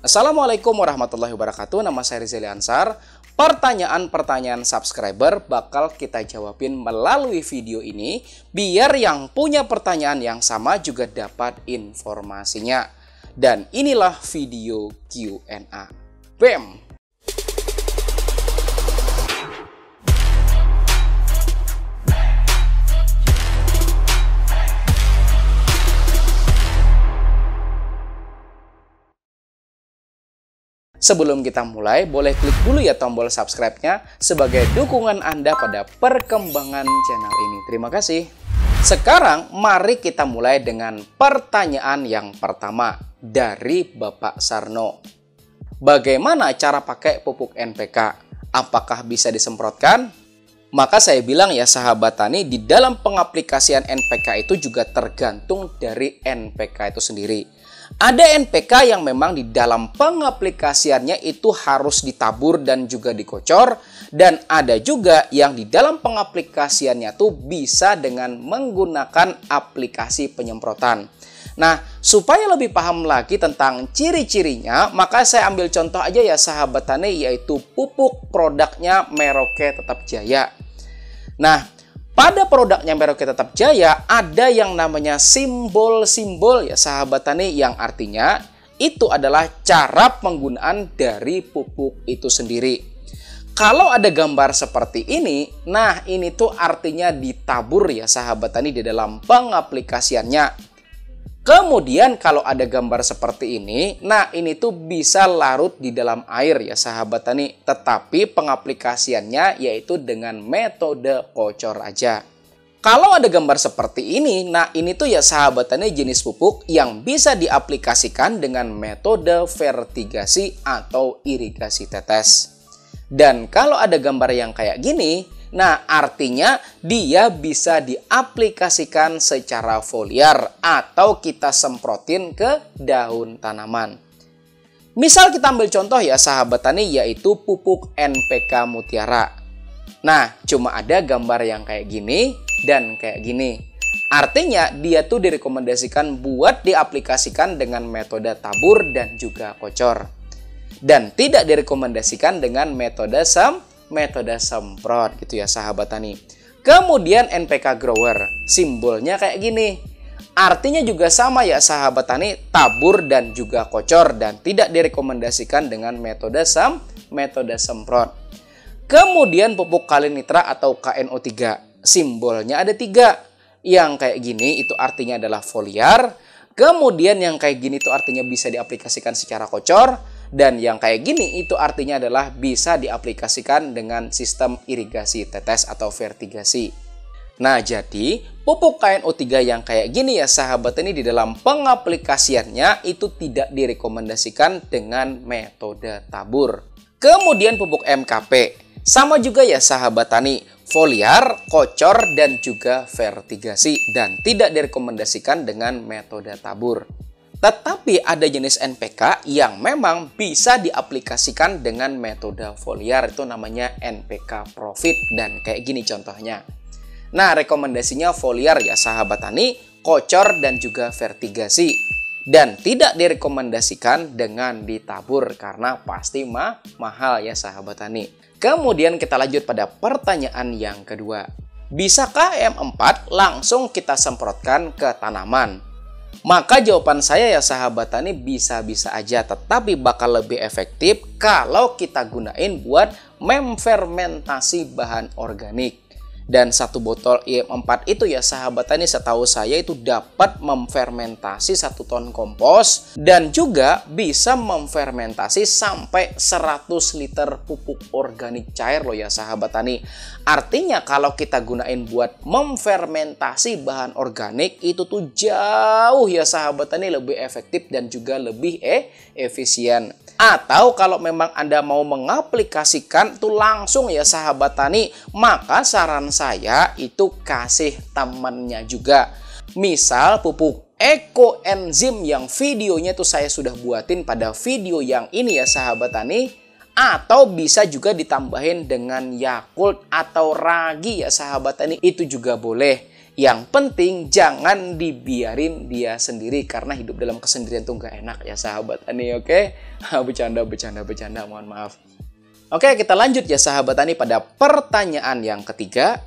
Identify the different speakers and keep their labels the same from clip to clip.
Speaker 1: Assalamualaikum warahmatullahi wabarakatuh. Nama saya Rizali Ansar. Pertanyaan-pertanyaan subscriber bakal kita jawabin melalui video ini biar yang punya pertanyaan yang sama juga dapat informasinya. Dan inilah video Q&A. BAM! Sebelum kita mulai, boleh klik dulu ya tombol subscribe-nya sebagai dukungan Anda pada perkembangan channel ini. Terima kasih. Sekarang, mari kita mulai dengan pertanyaan yang pertama dari Bapak Sarno. Bagaimana cara pakai pupuk NPK? Apakah bisa disemprotkan? Maka saya bilang ya sahabat tani, di dalam pengaplikasian NPK itu juga tergantung dari NPK itu sendiri. Ada NPK yang memang di dalam pengaplikasiannya itu harus ditabur dan juga dikocor dan ada juga yang di dalam pengaplikasiannya tuh bisa dengan menggunakan aplikasi penyemprotan. Nah, supaya lebih paham lagi tentang ciri-cirinya, maka saya ambil contoh aja ya sahabat tani yaitu pupuk produknya Merauke Tetap Jaya. Nah, pada produknya Merauke Tetap Jaya ada yang namanya simbol-simbol ya sahabat tani yang artinya itu adalah cara penggunaan dari pupuk itu sendiri. Kalau ada gambar seperti ini, nah ini tuh artinya ditabur ya sahabat tani di dalam pengaplikasiannya. Kemudian kalau ada gambar seperti ini, nah ini tuh bisa larut di dalam air ya sahabat tani. Tetapi pengaplikasiannya yaitu dengan metode kocor aja. Kalau ada gambar seperti ini, nah ini tuh ya sahabat tani jenis pupuk yang bisa diaplikasikan dengan metode vertigasi atau irigasi tetes. Dan kalau ada gambar yang kayak gini, Nah, artinya dia bisa diaplikasikan secara foliar atau kita semprotin ke daun tanaman. Misal kita ambil contoh ya sahabat tani yaitu pupuk NPK Mutiara. Nah, cuma ada gambar yang kayak gini dan kayak gini. Artinya dia tuh direkomendasikan buat diaplikasikan dengan metode tabur dan juga kocor. Dan tidak direkomendasikan dengan metode sem metode semprot gitu ya sahabat tani. Kemudian NPK grower, simbolnya kayak gini. Artinya juga sama ya sahabat tani, tabur dan juga kocor dan tidak direkomendasikan dengan metode sem metode semprot. Kemudian pupuk kalinitra atau KNO3, simbolnya ada tiga. Yang kayak gini itu artinya adalah foliar. Kemudian yang kayak gini itu artinya bisa diaplikasikan secara kocor dan yang kayak gini itu artinya adalah bisa diaplikasikan dengan sistem irigasi tetes atau vertigasi. Nah, jadi pupuk KNO3 yang kayak gini ya sahabat ini di dalam pengaplikasiannya itu tidak direkomendasikan dengan metode tabur. Kemudian pupuk MKP. Sama juga ya sahabat tani, foliar, kocor, dan juga vertigasi dan tidak direkomendasikan dengan metode tabur. Tetapi ada jenis NPK yang memang bisa diaplikasikan dengan metode foliar itu namanya NPK profit dan kayak gini contohnya. Nah, rekomendasinya foliar ya sahabat tani, kocor dan juga vertigasi. Dan tidak direkomendasikan dengan ditabur karena pasti mah mahal ya sahabat tani. Kemudian kita lanjut pada pertanyaan yang kedua. Bisakah M4 langsung kita semprotkan ke tanaman? Maka jawaban saya ya sahabat tani bisa-bisa aja tetapi bakal lebih efektif kalau kita gunain buat memfermentasi bahan organik dan satu botol IM4 itu ya sahabat tani setahu saya itu dapat memfermentasi satu ton kompos dan juga bisa memfermentasi sampai 100 liter pupuk organik cair loh ya sahabat tani. Artinya kalau kita gunain buat memfermentasi bahan organik itu tuh jauh ya sahabat tani lebih efektif dan juga lebih eh, efisien. Atau kalau memang Anda mau mengaplikasikan itu langsung ya sahabat tani, maka saran saya itu kasih temannya juga. Misal pupuk ekoenzim yang videonya itu saya sudah buatin pada video yang ini ya sahabat tani atau bisa juga ditambahin dengan Yakult atau ragi ya sahabat tani itu juga boleh Yang penting jangan dibiarin dia sendiri karena hidup dalam kesendirian tuh gak enak ya sahabat Tani, oke? Okay? bercanda, bercanda, bercanda, mohon maaf. Oke, kita lanjut ya sahabat Tani pada pertanyaan yang ketiga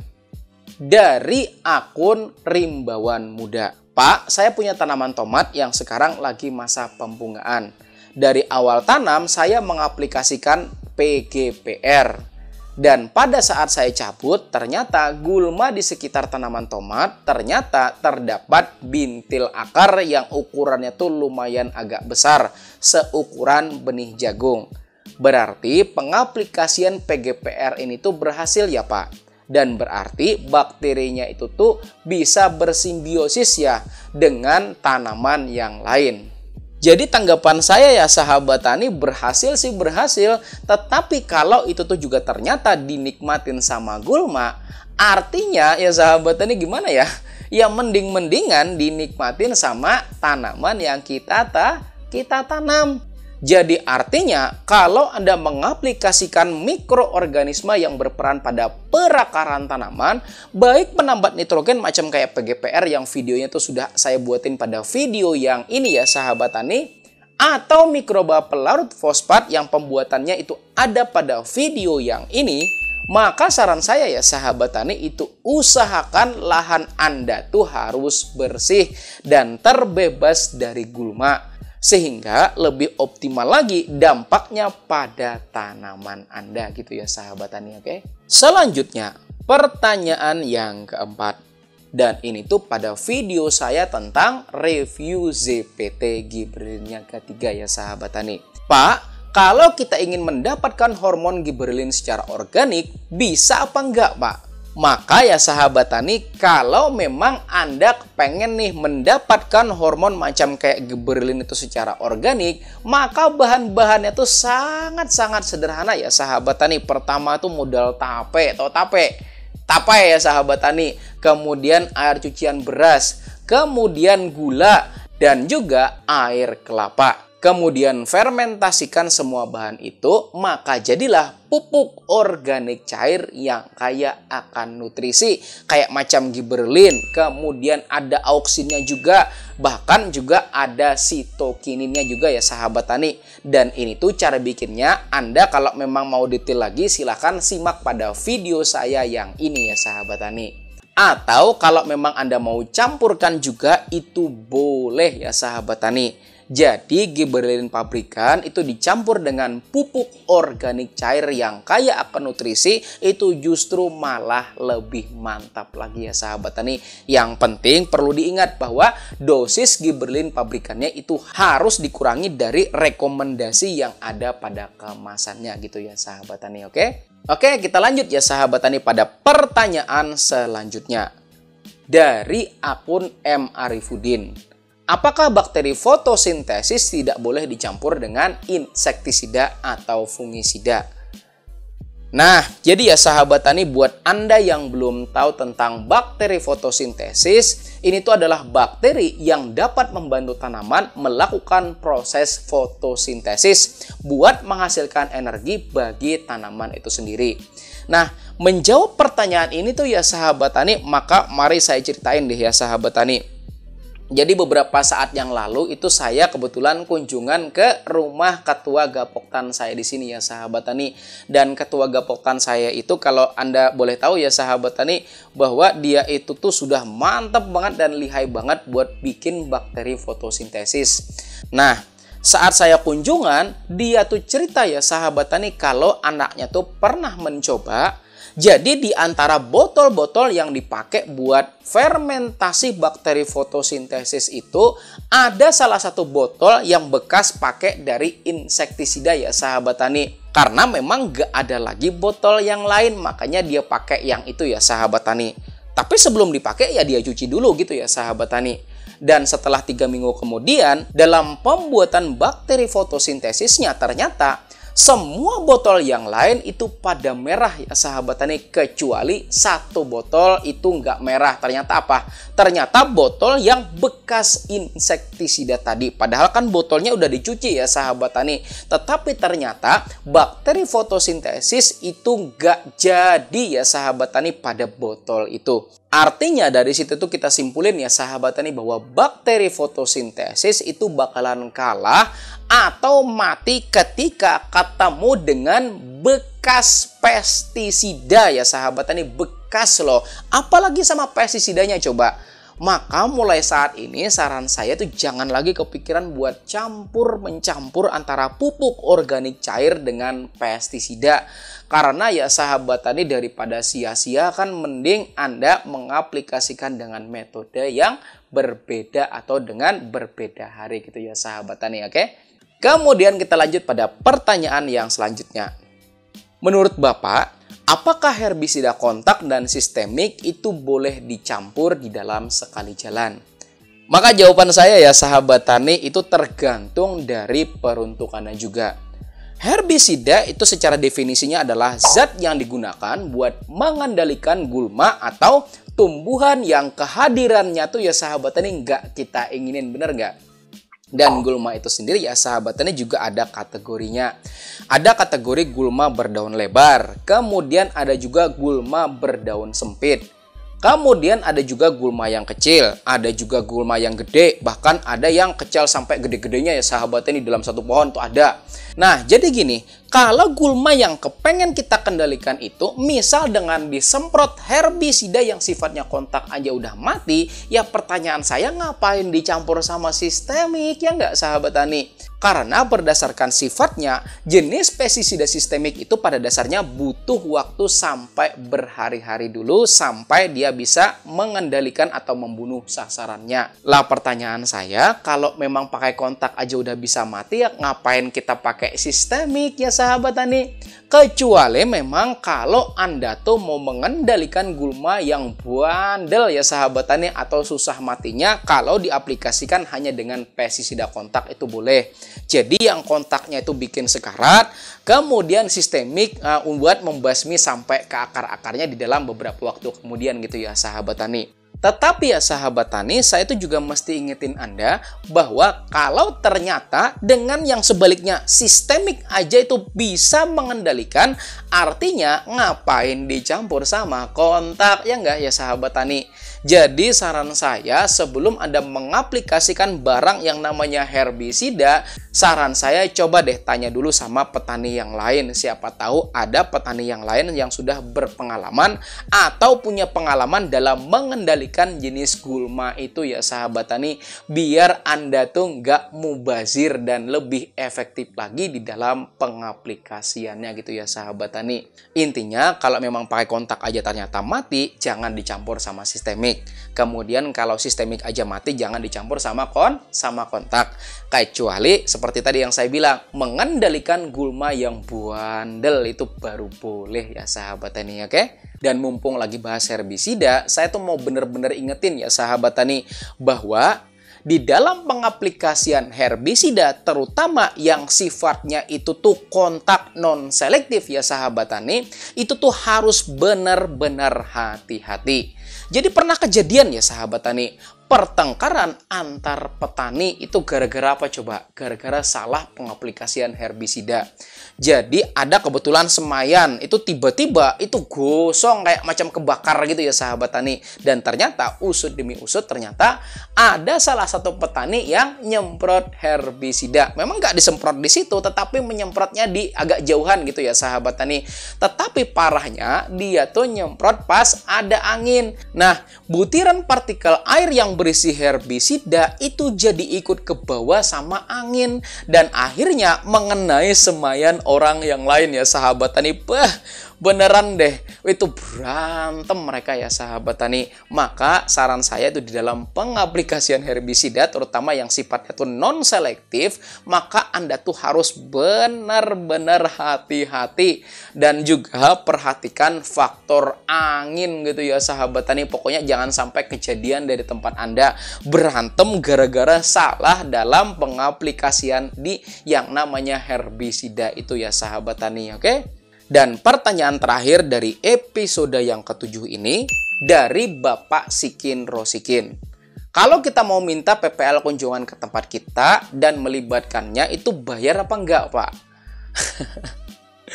Speaker 1: dari akun Rimbawan Muda. Pak, saya punya tanaman tomat yang sekarang lagi masa pembungaan. Dari awal tanam, saya mengaplikasikan PGPR dan pada saat saya cabut, ternyata gulma di sekitar tanaman tomat ternyata terdapat bintil akar yang ukurannya tuh lumayan agak besar, seukuran benih jagung. Berarti pengaplikasian PGPR ini tuh berhasil ya Pak. Dan berarti bakterinya itu tuh bisa bersimbiosis ya dengan tanaman yang lain. Jadi tanggapan saya ya sahabat tani berhasil sih berhasil, tetapi kalau itu tuh juga ternyata dinikmatin sama gulma, artinya ya sahabat tani gimana ya? Ya mending-mendingan dinikmatin sama tanaman yang kita ta kita tanam. Jadi artinya kalau Anda mengaplikasikan mikroorganisme yang berperan pada perakaran tanaman, baik penambat nitrogen macam kayak PGPR yang videonya itu sudah saya buatin pada video yang ini ya sahabat tani, atau mikroba pelarut fosfat yang pembuatannya itu ada pada video yang ini, maka saran saya ya sahabat tani itu usahakan lahan Anda tuh harus bersih dan terbebas dari gulma sehingga lebih optimal lagi dampaknya pada tanaman Anda gitu ya sahabat tani oke. Selanjutnya, pertanyaan yang keempat. Dan ini tuh pada video saya tentang review ZPT Gibberellin yang ketiga ya sahabat tani. Pak, kalau kita ingin mendapatkan hormon gibberellin secara organik, bisa apa enggak Pak? Maka ya sahabat tani, kalau memang Anda pengen nih mendapatkan hormon macam kayak giberlin itu secara organik, maka bahan-bahannya tuh sangat-sangat sederhana ya sahabat tani. Pertama tuh modal tape atau tape. Tape ya sahabat tani. Kemudian air cucian beras, kemudian gula dan juga air kelapa kemudian fermentasikan semua bahan itu, maka jadilah pupuk organik cair yang kaya akan nutrisi, kayak macam giberlin, kemudian ada auksinnya juga, bahkan juga ada sitokininnya juga ya sahabat tani. Dan ini tuh cara bikinnya, Anda kalau memang mau detail lagi silahkan simak pada video saya yang ini ya sahabat tani. Atau kalau memang Anda mau campurkan juga itu boleh ya sahabat tani. Jadi gibberellin pabrikan itu dicampur dengan pupuk organik cair yang kaya akan nutrisi itu justru malah lebih mantap lagi ya sahabat tani. Yang penting perlu diingat bahwa dosis gibberellin pabrikannya itu harus dikurangi dari rekomendasi yang ada pada kemasannya gitu ya sahabat tani oke. Oke kita lanjut ya sahabat tani pada pertanyaan selanjutnya. Dari akun M. Arifudin. Apakah bakteri fotosintesis tidak boleh dicampur dengan insektisida atau fungisida? Nah, jadi ya sahabat tani buat Anda yang belum tahu tentang bakteri fotosintesis, ini tuh adalah bakteri yang dapat membantu tanaman melakukan proses fotosintesis buat menghasilkan energi bagi tanaman itu sendiri. Nah, menjawab pertanyaan ini tuh ya sahabat tani, maka mari saya ceritain deh ya sahabat tani. Jadi beberapa saat yang lalu itu saya kebetulan kunjungan ke rumah ketua Gapoktan saya di sini ya sahabat tani. Dan ketua Gapoktan saya itu kalau Anda boleh tahu ya sahabat tani bahwa dia itu tuh sudah mantap banget dan lihai banget buat bikin bakteri fotosintesis. Nah, saat saya kunjungan, dia tuh cerita ya sahabat tani kalau anaknya tuh pernah mencoba jadi di antara botol-botol yang dipakai buat fermentasi bakteri fotosintesis itu ada salah satu botol yang bekas pakai dari insektisida ya sahabat tani. Karena memang gak ada lagi botol yang lain makanya dia pakai yang itu ya sahabat tani. Tapi sebelum dipakai ya dia cuci dulu gitu ya sahabat tani. Dan setelah tiga minggu kemudian dalam pembuatan bakteri fotosintesisnya ternyata semua botol yang lain itu pada merah ya sahabat tani kecuali satu botol itu nggak merah. Ternyata apa? Ternyata botol yang bekas insektisida tadi. Padahal kan botolnya udah dicuci ya sahabat tani tetapi ternyata bakteri fotosintesis itu nggak jadi ya sahabat tani pada botol itu. Artinya dari situ tuh kita simpulin ya sahabat tani bahwa bakteri fotosintesis itu bakalan kalah atau mati ketika ketemu dengan bekas pestisida ya sahabat tani bekas loh. Apalagi sama pestisidanya coba. Maka mulai saat ini saran saya tuh jangan lagi kepikiran buat campur mencampur antara pupuk organik cair dengan pestisida. Karena ya sahabat tani daripada sia-sia kan mending Anda mengaplikasikan dengan metode yang berbeda atau dengan berbeda hari gitu ya sahabat tani oke. Okay? Kemudian kita lanjut pada pertanyaan yang selanjutnya. Menurut Bapak, Apakah herbisida kontak dan sistemik itu boleh dicampur di dalam sekali jalan? Maka jawaban saya ya sahabat tani itu tergantung dari peruntukannya juga. Herbisida itu secara definisinya adalah zat yang digunakan buat mengendalikan gulma atau tumbuhan yang kehadirannya tuh ya sahabat tani nggak kita inginin bener nggak? Dan gulma itu sendiri ya sahabat ini juga ada kategorinya. Ada kategori gulma berdaun lebar, kemudian ada juga gulma berdaun sempit. Kemudian ada juga gulma yang kecil, ada juga gulma yang gede, bahkan ada yang kecil sampai gede-gedenya ya sahabatnya di dalam satu pohon tuh ada. Nah, jadi gini, kalau gulma yang kepengen kita kendalikan itu, misal dengan disemprot herbisida yang sifatnya kontak aja udah mati, ya pertanyaan saya ngapain dicampur sama sistemik ya nggak sahabat tani? Karena berdasarkan sifatnya, jenis pestisida sistemik itu pada dasarnya butuh waktu sampai berhari-hari dulu sampai dia bisa mengendalikan atau membunuh sasarannya. Lah pertanyaan saya, kalau memang pakai kontak aja udah bisa mati ya ngapain kita pakai sistemik ya sahabat tani? Kecuali memang kalau Anda tuh mau mengendalikan gulma yang bandel ya sahabat tani atau susah matinya kalau diaplikasikan hanya dengan pestisida kontak itu boleh. Jadi yang kontaknya itu bikin sekarat, kemudian sistemik uh, buat membasmi sampai ke akar-akarnya di dalam beberapa waktu kemudian gitu ya sahabat tani. Tetapi ya sahabat tani, saya itu juga mesti ingetin Anda bahwa kalau ternyata dengan yang sebaliknya sistemik aja itu bisa mengendalikan, artinya ngapain dicampur sama kontak ya enggak ya sahabat tani. Jadi saran saya sebelum Anda mengaplikasikan barang yang namanya herbisida, saran saya coba deh tanya dulu sama petani yang lain. Siapa tahu ada petani yang lain yang sudah berpengalaman atau punya pengalaman dalam mengendalikan jenis gulma itu ya sahabat tani biar Anda tuh nggak mubazir dan lebih efektif lagi di dalam pengaplikasiannya gitu ya sahabat tani. Intinya kalau memang pakai kontak aja ternyata mati, jangan dicampur sama sistemik sistemik. Kemudian kalau sistemik aja mati jangan dicampur sama kon sama kontak. Kecuali seperti tadi yang saya bilang mengendalikan gulma yang buandel itu baru boleh ya sahabat tani oke. Okay? Dan mumpung lagi bahas herbisida, saya tuh mau bener-bener ingetin ya sahabat tani bahwa di dalam pengaplikasian herbisida terutama yang sifatnya itu tuh kontak non selektif ya sahabat tani itu tuh harus benar-benar hati-hati. Jadi pernah kejadian ya sahabat tani, pertengkaran antar petani itu gara-gara apa coba? Gara-gara salah pengaplikasian herbisida. Jadi ada kebetulan semayan itu tiba-tiba itu gosong kayak macam kebakar gitu ya sahabat tani. Dan ternyata usut demi usut ternyata ada salah satu petani yang nyemprot herbisida. Memang nggak disemprot di situ tetapi menyemprotnya di agak jauhan gitu ya sahabat tani. Tetapi parahnya dia tuh nyemprot pas ada angin. Nah butiran partikel air yang berisi herbisida itu jadi ikut ke bawah sama angin dan akhirnya mengenai semayan orang yang lain ya sahabat tani bah beneran deh. Itu berantem mereka ya sahabat tani. Maka saran saya itu di dalam pengaplikasian herbisida terutama yang sifatnya itu non selektif maka anda tuh harus benar-benar hati-hati. Dan juga perhatikan faktor angin gitu ya sahabat tani. Pokoknya jangan sampai kejadian dari tempat anda berantem gara-gara salah dalam pengaplikasian di yang namanya herbisida itu ya sahabat tani oke? okay? Dan pertanyaan terakhir dari episode yang ketujuh ini dari Bapak Sikin Rosikin. Kalau kita mau minta PPL kunjungan ke tempat kita dan melibatkannya itu bayar apa enggak, Pak?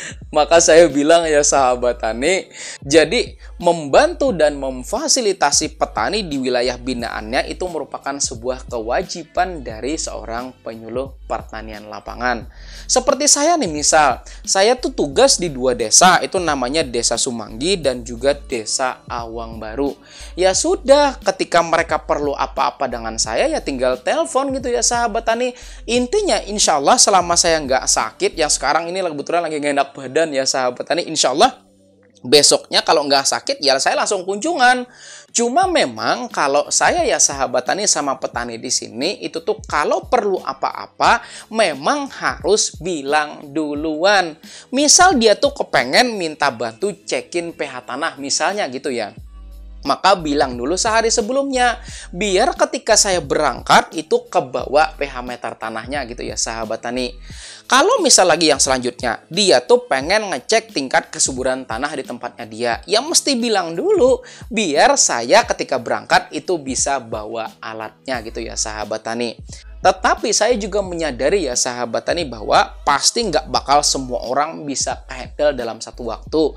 Speaker 1: Maka saya bilang ya sahabat tani, jadi membantu dan memfasilitasi petani di wilayah binaannya itu merupakan sebuah kewajiban dari seorang penyuluh pertanian lapangan. Seperti saya nih misal, saya tuh tugas di dua desa, itu namanya Desa Sumanggi dan juga Desa Awang Baru. Ya sudah, ketika mereka perlu apa-apa dengan saya ya tinggal telepon gitu ya sahabat tani. Intinya insya Allah selama saya nggak sakit, yang sekarang ini kebetulan lagi nggak enak badan ya sahabat tani, insya Allah besoknya kalau nggak sakit ya saya langsung kunjungan. Cuma memang kalau saya ya sahabat tani sama petani di sini itu tuh kalau perlu apa-apa memang harus bilang duluan. Misal dia tuh kepengen minta bantu cekin pH tanah misalnya gitu ya maka bilang dulu sehari sebelumnya biar ketika saya berangkat itu kebawa pH meter tanahnya gitu ya sahabat tani. Kalau misal lagi yang selanjutnya dia tuh pengen ngecek tingkat kesuburan tanah di tempatnya dia. Ya mesti bilang dulu biar saya ketika berangkat itu bisa bawa alatnya gitu ya sahabat tani tetapi saya juga menyadari ya sahabat tani bahwa pasti nggak bakal semua orang bisa handle dalam satu waktu.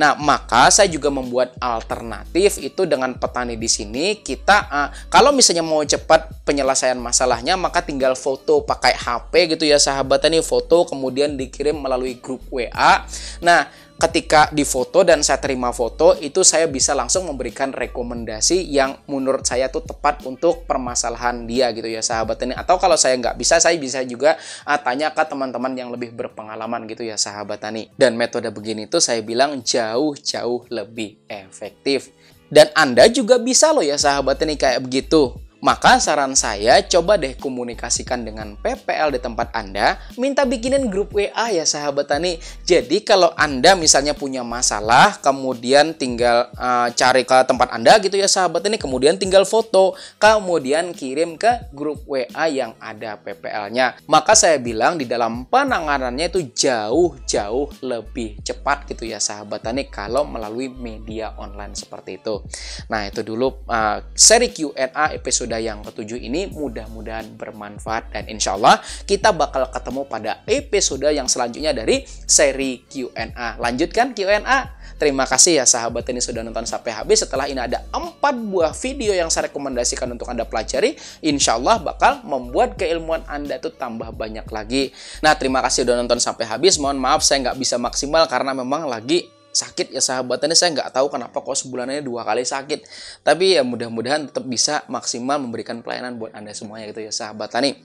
Speaker 1: Nah maka saya juga membuat alternatif itu dengan petani di sini kita uh, kalau misalnya mau cepat penyelesaian masalahnya maka tinggal foto pakai HP gitu ya sahabat tani foto kemudian dikirim melalui grup WA. Nah ketika difoto dan saya terima foto itu saya bisa langsung memberikan rekomendasi yang menurut saya tuh tepat untuk permasalahan dia gitu ya sahabat ini. Atau kalau saya nggak bisa saya bisa juga uh, tanya ke teman-teman yang lebih berpengalaman gitu ya sahabat tani dan metode begini tuh saya bilang jauh-jauh lebih efektif. Dan Anda juga bisa loh ya sahabat ini kayak begitu maka saran saya coba deh komunikasikan dengan PPL di tempat Anda, minta bikinin grup WA ya sahabat tani. Jadi kalau Anda misalnya punya masalah, kemudian tinggal uh, cari ke tempat Anda gitu ya sahabat tani, kemudian tinggal foto, kemudian kirim ke grup WA yang ada PPL-nya. Maka saya bilang di dalam penanganannya itu jauh-jauh lebih cepat gitu ya sahabat tani kalau melalui media online seperti itu. Nah itu dulu uh, seri Q&A episode episode yang ketujuh ini mudah-mudahan bermanfaat dan insya Allah kita bakal ketemu pada episode yang selanjutnya dari seri Q&A. Lanjutkan Q&A. Terima kasih ya sahabat ini sudah nonton sampai habis. Setelah ini ada empat buah video yang saya rekomendasikan untuk Anda pelajari. Insya Allah bakal membuat keilmuan Anda itu tambah banyak lagi. Nah terima kasih sudah nonton sampai habis. Mohon maaf saya nggak bisa maksimal karena memang lagi sakit ya sahabat ini saya nggak tahu kenapa kok sebulannya dua kali sakit. Tapi ya mudah-mudahan tetap bisa maksimal memberikan pelayanan buat anda semuanya gitu ya sahabat tani.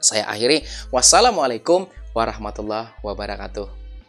Speaker 1: Saya akhiri wassalamualaikum warahmatullahi wabarakatuh